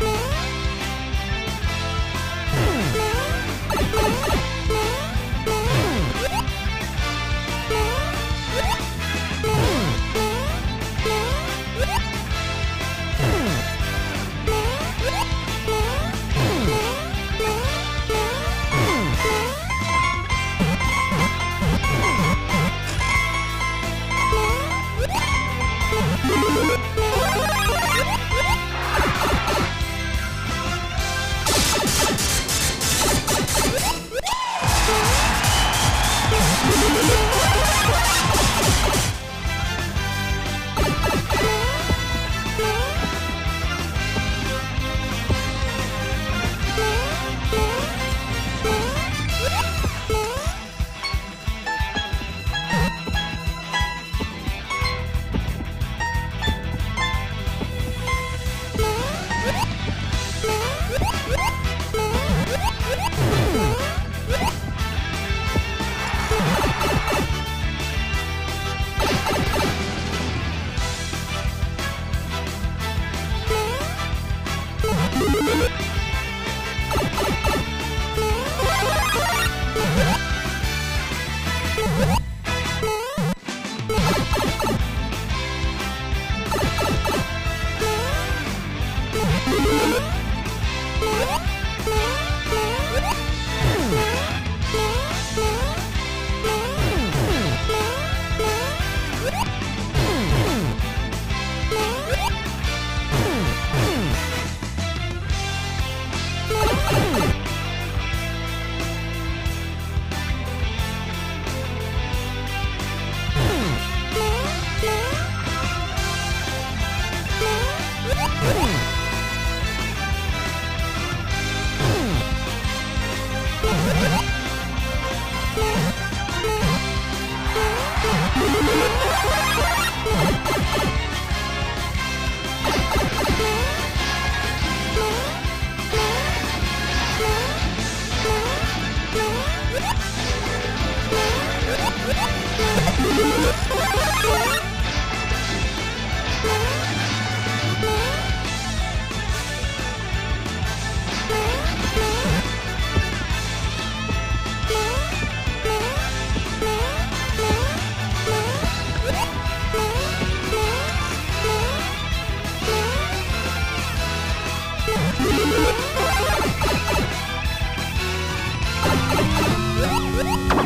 me you. Música